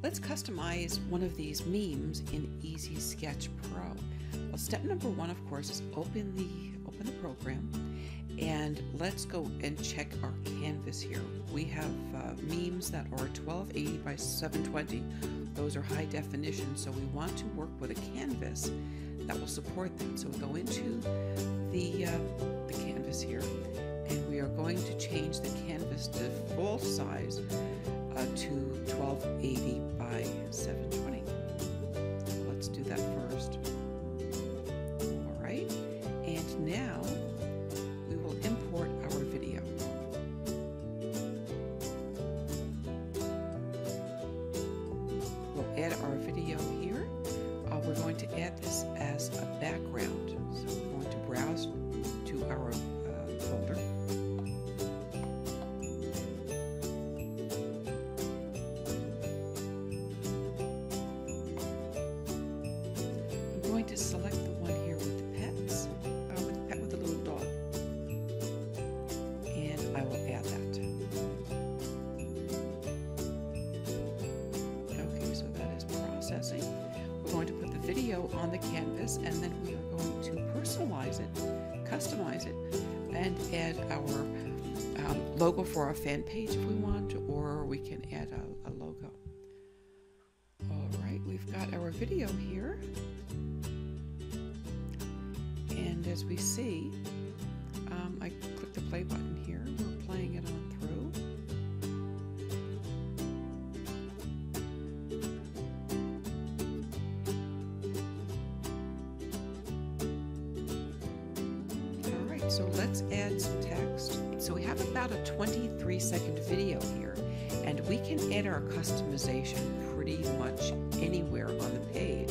Let's customize one of these memes in Easy Sketch Pro. Well, step number one, of course, is open the open the program, and let's go and check our canvas here. We have uh, memes that are 1280 by 720. Those are high definition, so we want to work with a canvas that will support them. So we go into the uh, the canvas here, and we are going to change the canvas to full size uh, to going to add this as a background. So I'm going to browse to our uh, folder. Video on the canvas, and then we are going to personalize it, customize it, and add our um, logo for our fan page if we want, or we can add a, a logo. All right, we've got our video here. And as we see, um, I click the play button here. So let's add some text. So we have about a 23 second video here, and we can add our customization pretty much anywhere on the page.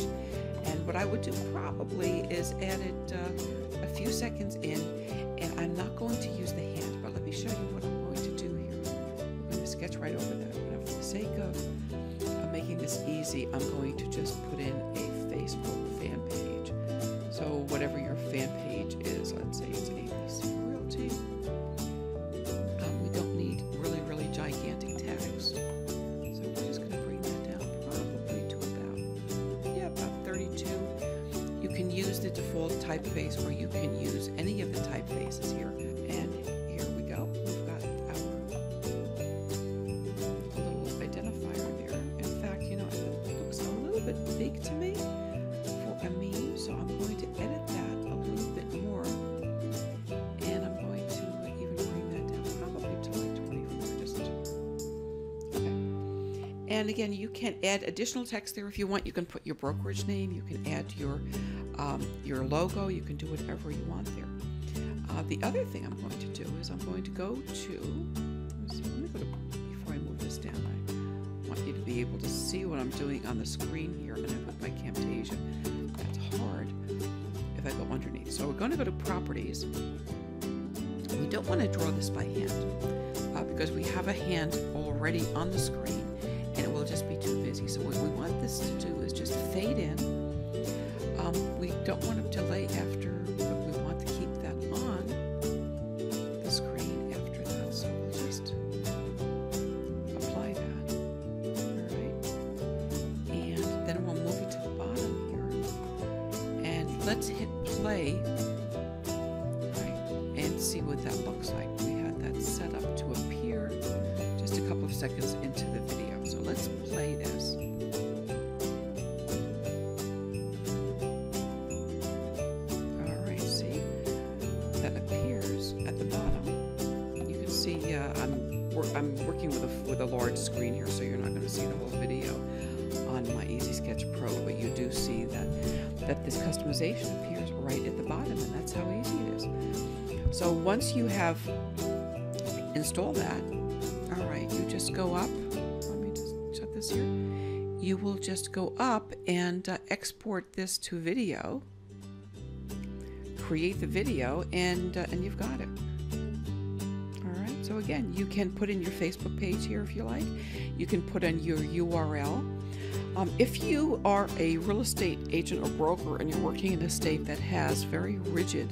And what I would do probably is add it uh, a few seconds in, and I'm not going to use the hand, but let me show you what I'm going to do here. I'm going to sketch right over that. Now, for the sake of, of making this easy, I'm going to just put in a Facebook fan page. So whatever your fan page is, let's say it's ABC Realty. Um, we don't need really, really gigantic tags. So we're just going to bring that down probably to about, yeah, about 32. You can use the default typeface or you can use any of the typefaces here. And here we go. We've got our little identifier there. In fact, you know, it looks a little bit big to me for a meme, so I'm going edit that a little bit more. And I'm going to even bring that down probably to like 24, just okay. And again, you can add additional text there if you want. You can put your brokerage name. You can add your um, your logo. You can do whatever you want there. Uh, the other thing I'm going to do is I'm going to go to. Before I move this down. You to be able to see what I'm doing on the screen here, and I put my Camtasia. That's hard if I go underneath. So we're going to go to Properties. We don't want to draw this by hand uh, because we have a hand already on the screen and it will just be too busy. So what we want this to do is just fade in. Um, we don't want to right, and see what that looks like. We had that set up to appear just a couple of seconds into the video. So let's play this. All right, see that appears at the bottom. You can see uh, I'm I'm working with a with a large screen here, so you're not going to see the whole video on my Easy Sketch Pro, but you do see that that this customization bottom, and that's how easy it is. So once you have installed that, all right, you just go up. Let me just shut this here. You will just go up and uh, export this to video. Create the video, and uh, and you've got it. All right. So again, you can put in your Facebook page here if you like. You can put in your URL. Um, if you are a real estate agent or broker and you're working in a state that has very rigid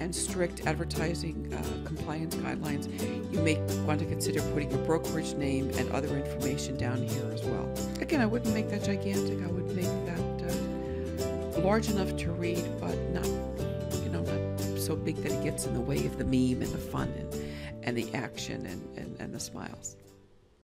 and strict advertising uh, compliance guidelines, you may want to consider putting your brokerage name and other information down here as well. again, I wouldn't make that gigantic. I would make that uh, large enough to read, but not, you know, not so big that it gets in the way of the meme and the fun and, and the action and, and, and the smiles.